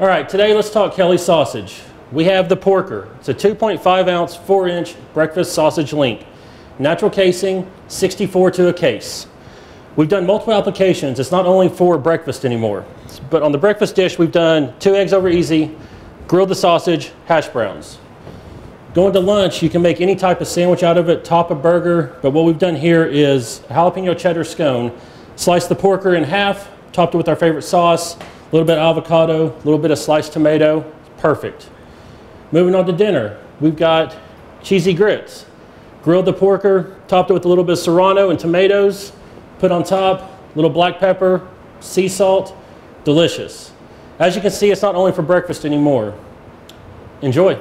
All right, today let's talk Kelley sausage. We have the Porker. It's a 2.5 ounce, 4 inch breakfast sausage link. Natural casing, 64 to a case. We've done multiple applications. It's not only for breakfast anymore, but on the breakfast dish, we've done two eggs over easy, grilled the sausage, hash browns. Going to lunch, you can make any type of sandwich out of it, top a burger, but what we've done here is jalapeno cheddar scone. Slice the porker in half, topped it with our favorite sauce, a little bit of avocado, a little bit of sliced tomato, perfect. Moving on to dinner, we've got cheesy grits. Grilled the porker, topped it with a little bit of serrano and tomatoes, put on top, a little black pepper, sea salt, delicious. As you can see, it's not only for breakfast anymore. Enjoy.